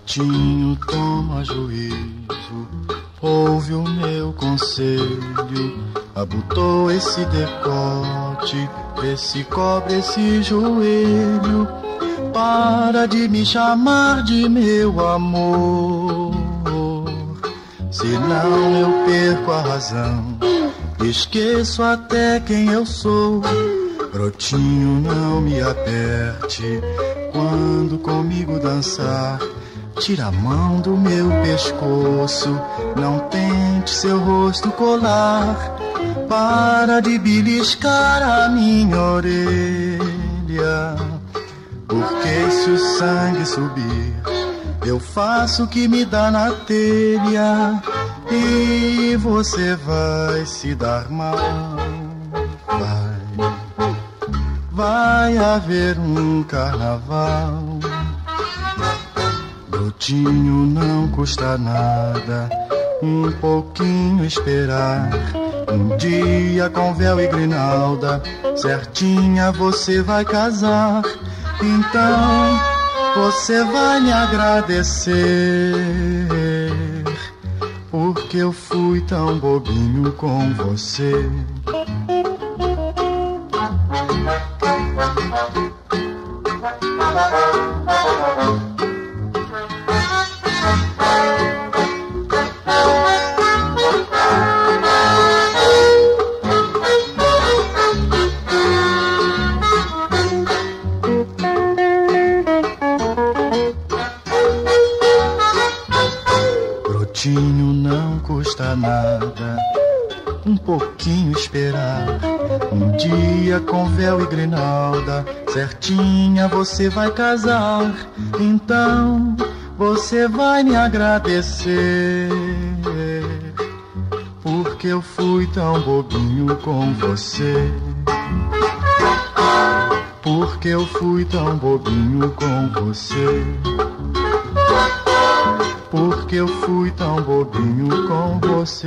Brotinho, toma juízo, ouve o meu conselho, abutou esse decote, esse cobre, esse joelho, para de me chamar de meu amor, senão eu perco a razão, esqueço até quem eu sou. Brotinho, não me aperte. Quando comigo dançar. Tira a mão do meu pescoço, não tente seu rosto colar. Para de beliscar a minha orelha, porque se o sangue subir, eu faço o que me dá na telha e você vai se dar mal. Vai, vai haver um carnaval. Brotinho não custa nada, um pouquinho esperar. Um dia com véu e grinalda, certinha você vai casar. Então você vai me agradecer, porque eu fui tão bobinho com você. Brotinho não custa nada, um pouquinho esperar. Um dia com véu e grinalda, certinha você vai casar. Então você vai me agradecer, porque eu fui tão bobinho com você. Porque eu fui tão bobinho com você. Porque eu fui tão bobinho com você.